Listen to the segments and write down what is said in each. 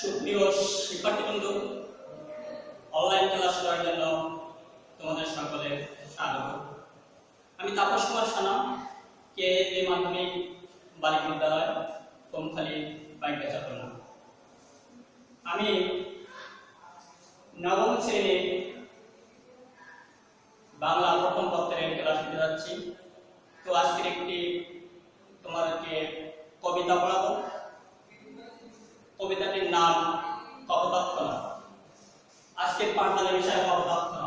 সুপ্রিয় শিক্ষার্থীবৃন্দ, online class করার জন্য তোমাদের সকলে স্বাগত। আমি তাপস কুমার সানা কে এ মাধ্যমিক বালিকা বিদ্যালয়, কমখালি বাইকা চাপনা আমি নবম শ্রেণির বাংলা প্রথম পত্রের ক্লাস দিতে যাচ্ছি। তো আজকের একটি তোমাদেরকে কবিতা পড়াবো। কবিতাটির নাম কপোতাক্ষরা আজকের পাঠদানের বিষয় কপোতাক্ষরা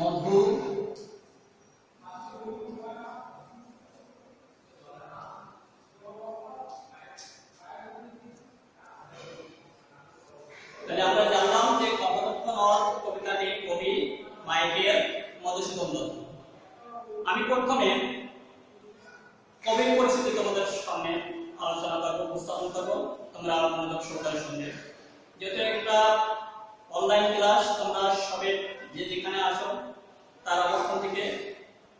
Mabu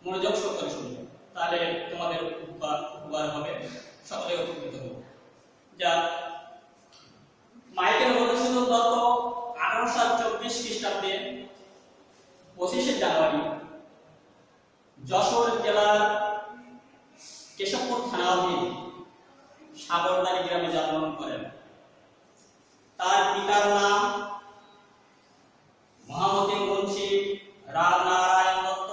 মনোযোগ সহকারে শুনবে। তাহলে তোমাদের উপকার উপকার হবে। সকলে উপকৃত হবে। যা মাইকেল মধুসূদন দত্ত আঠারোশো চব্বিশ খ্রিস্টাব্দে পঁচিশে জানুয়ারি যশোর জেলার কেশবপুর থানাধীন সাগরদারি গ্রামে জন্মগ্রহণ করেন। তার পিতার নাম মহামতি মুন্সি রামনারায়ণ দত্ত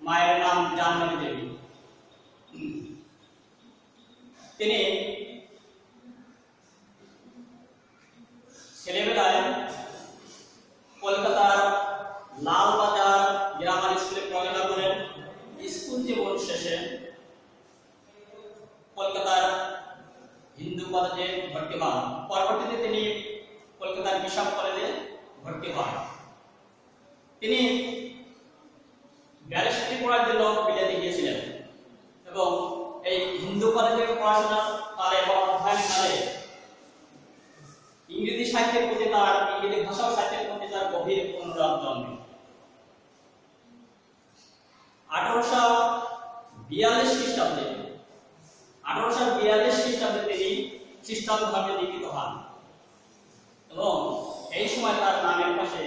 মায়ের নাম জাহ্নবী দেবী তিনি ছেলেবেলায় কলকাতার লালবাজার গ্রামার স্কুলে পড়ালেখা করেন স্কুল জীবন শেষে কলকাতার হিন্দু কলেজে ভর্তি হন পরবর্তীতে তিনি কলকাতার বিশাল কলেজে ভর্তি হন তিনি ব্যারিস্টারি পড়ার জন্য বিলেতে গিয়েছিলেন এবং এই হিন্দু কলেজে পড়াশোনা কালে বা অধ্যয়ন কালে ইংরেজি সাহিত্যের প্রতি তার ইংরেজি ভাষা সাহিত্যের প্রতি তার গভীর অনুরাগ জন্মে আঠারোশো বিয়াল্লিশ খ্রিস্টাব্দে, আঠারোশো বিয়াল্লিশ খ্রিস্টাব্দে তিনি খ্রিস্টান ধর্মে দীক্ষিত হন। এবং এই সময় তার নামের পাশে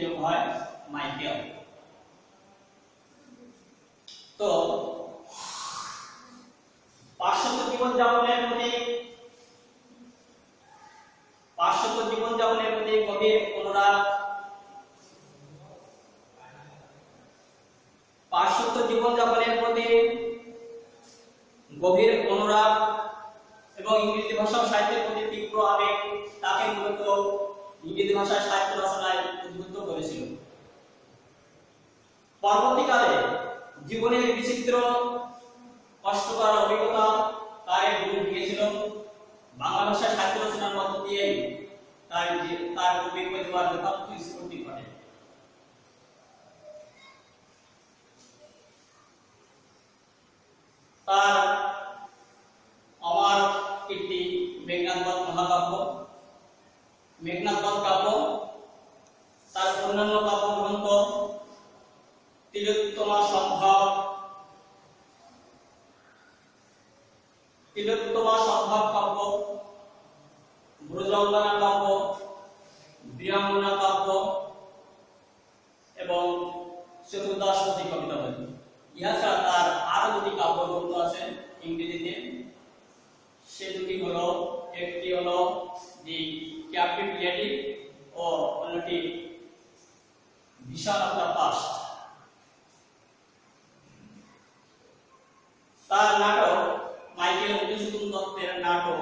যোগ হয় মাইকেল। তো, পাশ্চাত্য জীবন যাপনের প্রতি জীবন যাপনের প্রতি গভীর অনুরাগ। পাশ্চাত্য জীবন যাপনের প্রতি গভীর অনুরাগ এবং ইংরেজি ভাষা সাহিত্যের প্রতি তীব্র আবেগ, তাকে মূলত ইংরেজি ভাষায় সাহিত্য রচনায় উদ্বুদ্ধ করেছিল। পরবর্তীকালে জীবনের বিচিত্র, কষ্টকর অভিজ্ঞতা তার গুরু দিয়েছিল বাংলা ভাষায় সাহিত্য রচনার মধ্য দিয়ে তার যে- তার কবির প্রতিভার যথার্থ স্ফূর্তি ঘটে তার আমার কীর্তি মেঘনাথবধ মহাকাব্য মেঘনাথবধ কাব্য তার অন্যান্য কাব্যগ্রন্থ তিলোত্তমা সম্ভব তিলোত্তমা সম্ভব কাব্য ব্রজঙ্গনা কাব্য বিরাঙ্গনা কাব্য এবং চতুর্দশপতি কবিতা ইহা ছাড়া তার আরও দুটি আছে ইংরেজিতে। সে দুটি হলো, একটি হলো দি ক্যাপ্টিভ লেডি ও অন্যটি বিশাল পাস্ট। তার নাটক মাইকেল মধুসূদন দত্তের নাটক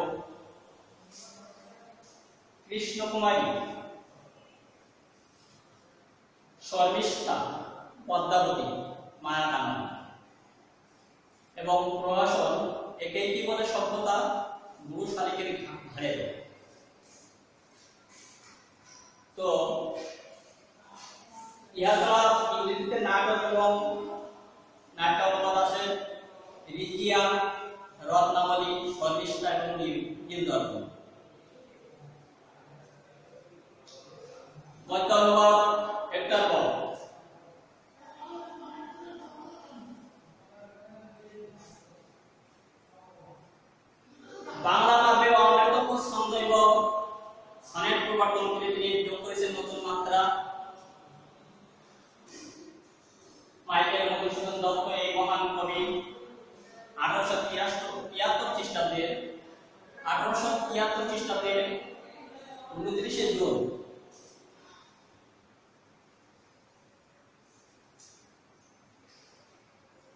কৃষ্ণকুমারী। শর্মিষ্ঠা পদ্মাবতী, মায়াকানন। এবং প্রকাশন একেই কি বলে সভ্যতা গুরু শালিকের ঘাড়ে তো, ইহা ছাড়া ইংরেজিতে নাটক এবং নাট্য অনুবাদ আছে রিজিয়া, রত্নাবলী সদিষ্ঠা এবং নীলদর্প મતલબ વેક્ટર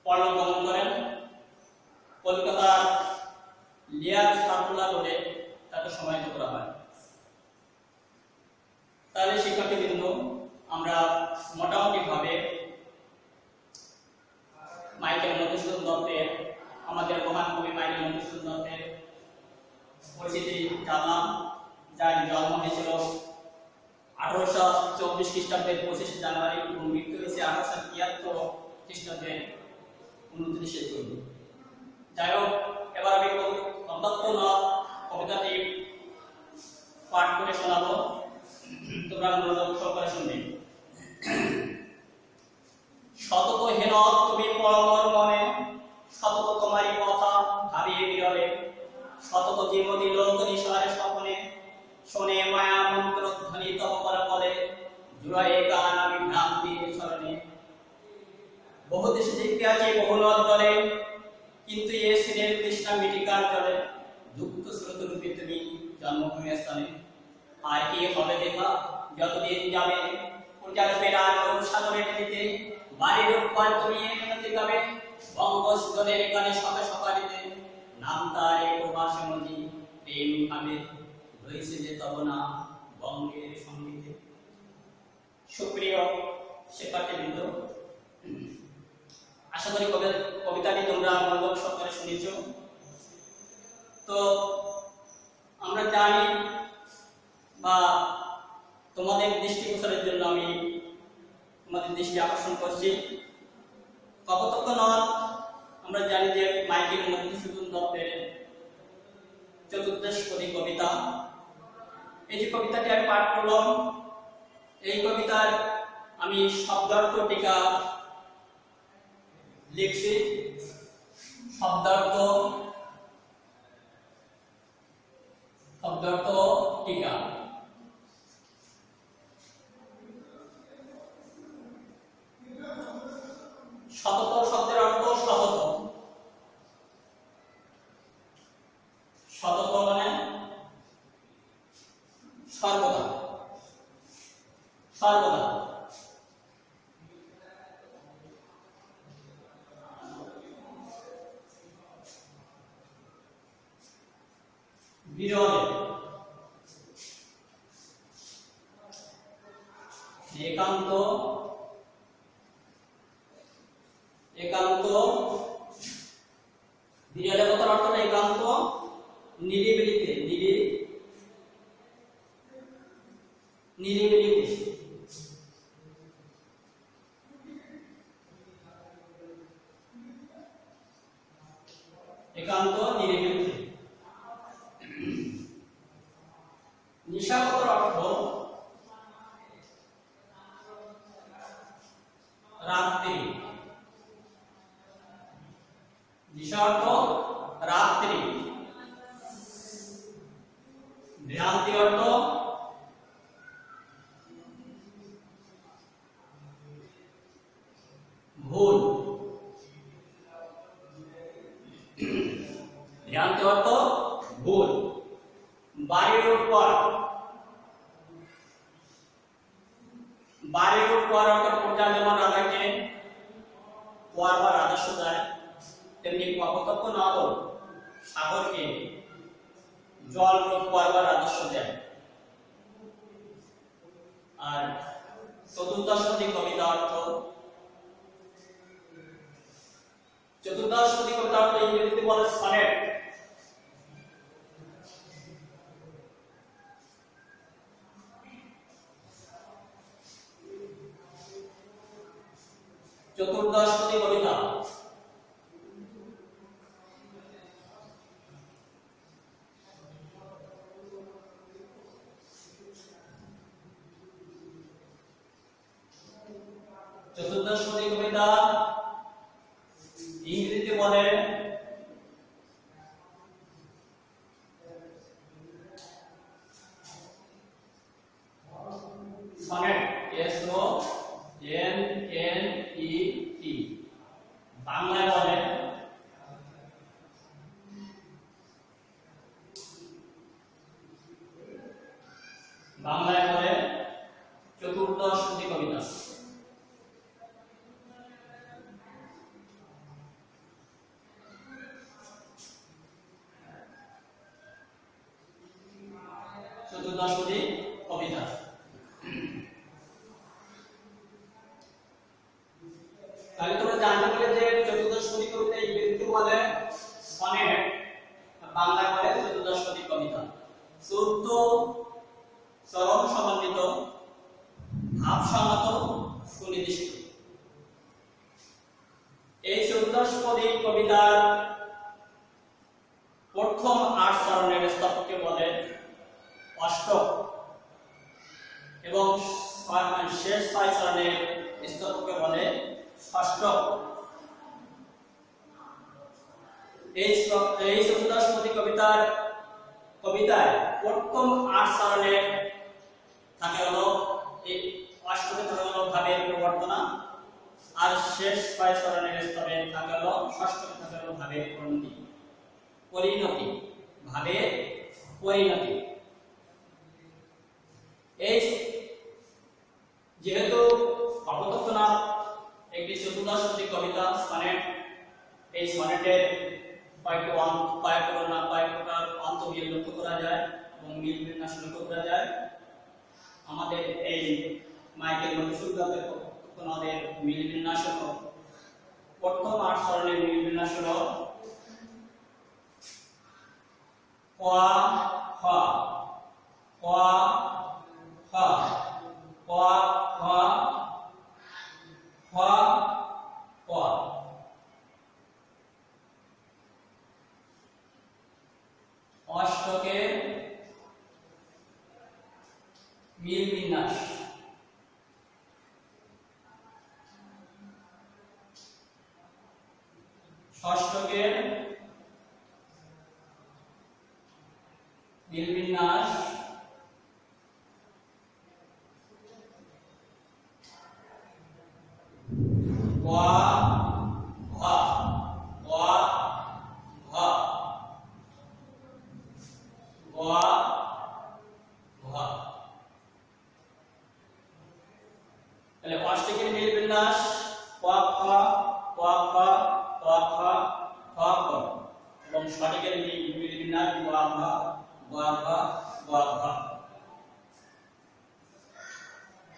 পরলোকগমন করেন। কলকাতার লিয়ার সার্কুলার বলে তাকে সমাহিত করা হয়। তাহলে শিক্ষার্থীবৃন্দ, আমরা মোটামুটি ভাবে মাইকেল মধুসূদন দত্তের, আমাদের মহান কবি মাইকেল মধুসূদন দত্তের পরিচিতি জানলাম, যার জন্ম হয়েছিল আঠারোশো চব্বিশ খ্রিস্টাব্দের পঁচিশে জানুয়ারি এবং মৃত্যু হয়েছে আঠারোশো তিয়াত্তর খ্রিস্টাব্দের উনত্রিশে জুন যাই হোক, এবার আমি অন্তত্বনাথ কবিতাটি পাঠ করে শোনাবো। তোমরা মনোযোগ সহকারে শুনবে। শতক হেন তুমি পরমর মনে শতক তোমারই কথা ভাবিয়ে বিরলে শতক জীবনী লোক নিসারে স্বপ্নে, শোনে মায়া মন্ত্র ধ্বনি কর বলে জুড়ায়ে গান বহু দেশে দেখতে আছে বহু নদ কিন্তু এ সিনের তৃষ্ণা মিটিকার জলে দুঃখ স্রোত রূপে তুমি জন্মভূমি স্থানে আর কি হবে দেখা যতদিন যাবে পূজার পেরার সাগরে দিতে বাড়ির উপর তুমি এমনতে গাবে বঙ্গস্থলের গানে সকা সকালিতে নাম তার এ প্রবাস নদী প্রেম ভাবে রয়েছে যে তব না বঙ্গের সঙ্গীতে। সুপ্রিয় শিক্ষার্থীবৃন্দ আশা করি কবি- কবিতাটি তোমরা মনোযোগ সহকারে শুনেছ। তো আমরা জানি বা তোমাদের দৃষ্টিগোচরের জন্য আমি তোমাদের দৃষ্টি আকর্ষণ করছি। কপতক্ষ নদ আমরা জানি যে মাইকেল মধুসূদন দত্তের চতুর্দশ পদী কবিতা। এই যে কবিতাটি আমি পাঠ করলাম, এই কবিতার আমি শব্দার্থ টিকা লিখছি শব্দার্থ শব্দার্থ টিকা। একান্ত একান্ত অর্থ একান্ত নিরিবিলিতে নিরি নিরিবিলিতে। একান্ত নিরিবিলিতে। নিশাগত অর্থ রাত্রি। নিশা তেমনি কপতক্ষ নদ সাগরকে জল রোধ করবার আদর্শ দেয়। আর চতুর্দশ শতী কবিতা অর্থ চতুর্দশ শতী কবিতা অর্থ ইংরেজিতে বলে সনেট চতুর্দশ শতী কবিতা বাংলায় চরম সমন্বিত ভাব সঙ্গত সুনির্দিষ্ট। এই চতুর্দশপদী কবিতার প্রথম আট চরণের স্তবকে বলে অষ্টক এবং শেষ ছয় চরণের স্তবকে বলে ষষ্ঠ এই এই চতুর্দশপদী কবিতার কবিতায় প্রথম আট চরণে থাকে হলো এই অষ্টকে থাকে হলো প্রবর্তনা, আর শেষ ছয় চরণের স্তরে থাকে হলো ষষ্ঠকে থাকে হলো পরিণতি। পরিণতি। ভাবের পরিণতি। এই যেহেতু অপতক্ষনাথ একটি চতুর্দশপদী কবিতা সনেট, এই সনেটের কয়েকটি অন্ত কয়েক প্রকার অন্তমিল লক্ষ্য করা যায় এবং মিল বিন্যাস লক্ষ্য করা যায়। আমাদের এই মাইকেল মধুসূদনের আমাদের মিল বিন্যাস প্রথম আট স্বরণের মিল বিন্যাস অষ্টকের মিল বিন্যাস ষষ্ঠকের মিল বিন্যাস ওয়া ভা ওয়া ভা ওয়া ভা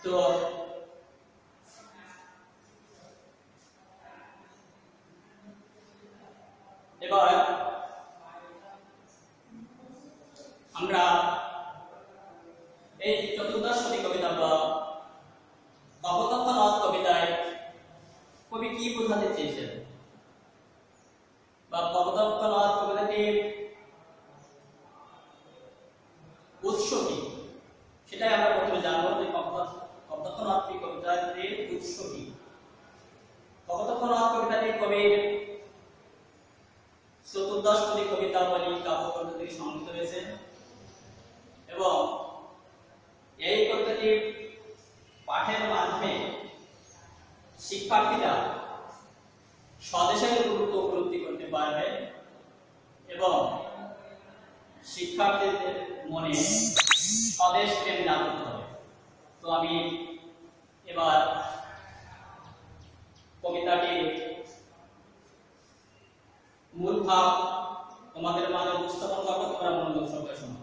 তো, এবার আমরা এই চতুর্দশপদী কবিতা বা অবতক্ষনাথ কবিতায় কবি কি বোঝাতে চেয়েছেন? সেটাই আমরা প্রথমে জানব যে অবতক্ষনাথ কবিতাটির উৎস কি? অবতক্ষনাথ কবিতাটির কবির চতুর্দশপদী কবিতাবলী কাব্যগ্রন্থ থেকে সংগৃহীত হয়েছে এবং এই কবিতাটি পাঠের মাধ্যমে শিক্ষার্থীরা স্বদেশের গুরুত্ব উপলব্ধি করতে পারবে এবং শিক্ষার্থীদের মনে স্বদেশ প্রেম জাগ্রত হবে। তো আমি এবার কবিতাটির মূল ভাব তোমাদের মাঝে উপস্থাপন করব, তোমরা সহকারে শোনো।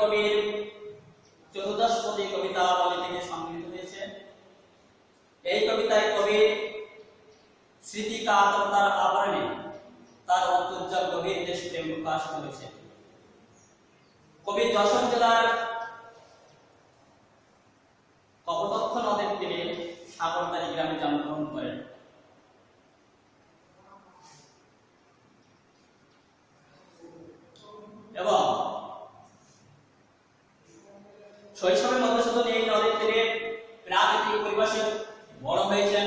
কবির কবিতা বলে থেকে হয়েছে। এই কবিতায় কবির স্মৃতি কাতরতার আবরণে তার অন্তর্জাল গভীর দেশ প্রেম প্রকাশ করেছে। কবি যশোর জেলার কপোতক্ষ নদের তীরে সাগরতারি গ্রামে জন্মগ্রহণ করেন এবং শৈশবে মধুসূদন এই নদীর তীরে প্রাকৃতিক পরিবেশে বড় হয়েছেন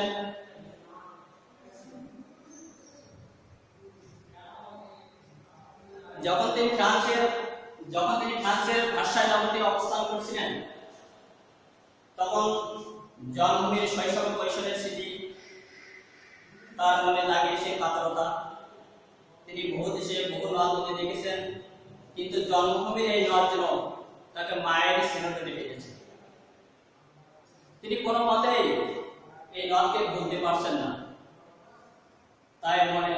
যখন তিনি ফ্রান্সের যখন তিনি ফ্রান্সের ভাষায় জগতে অবস্থান করছিলেন তখন জন্মভূমির শৈশব কৈশোরের স্মৃতি, তার মনে লাগিয়েছে কাতরতা তিনি বহু দেশে বহু নদ দেখেছেন, কিন্তু জন্মভূমির এই নদ তাকে মায়ের স্নেহতে দেখেছে তিনি কোনো মতেই এই নদকে ভুলতে পারছেন না। তাই মনে,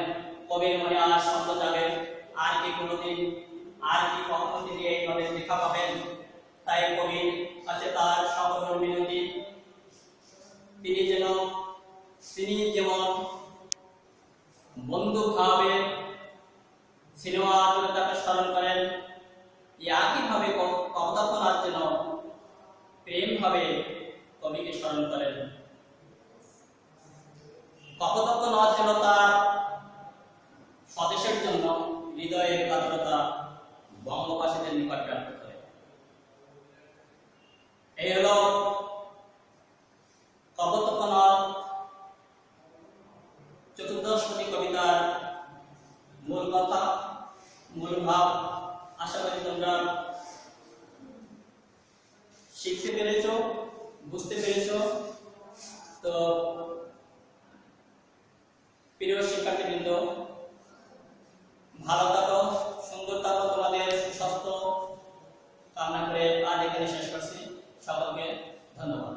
কবির মনে আর শব্দ যাবে আর কি কোনোদিন, আর কি কখনো তিনি এই নদে দেখা পাবেন? তাই কবির কাছে তার সকল মিনতি তিনি যেন তিনি যেমন বন্ধু ভাবে সিনেমা তাকে স্মরণ করেন একই ভাবে কবতাপনার যেন প্রেম ভাবে কবিকে স্মরণ করেন। কপতপনাথ যেন তার স্বদেশের জন্য হৃদয়ের কাতরতা বঙ্গবাসীদের নিকট করে এই হলো চতুর্দশপতি কবিতার মূল কথা, মূল ভাব, আশা করি তোমরা শিখতে পেরেছ, বুঝতে পেরেছ। তো প্রিয় শিক্ষার্থীবৃন্দ, ভালো থাকো, সুন্দর থাকো তোমাদের সুস্বাস্থ্য কামনা করে আজ এখানে শেষ সকলকে ধন্যবাদ।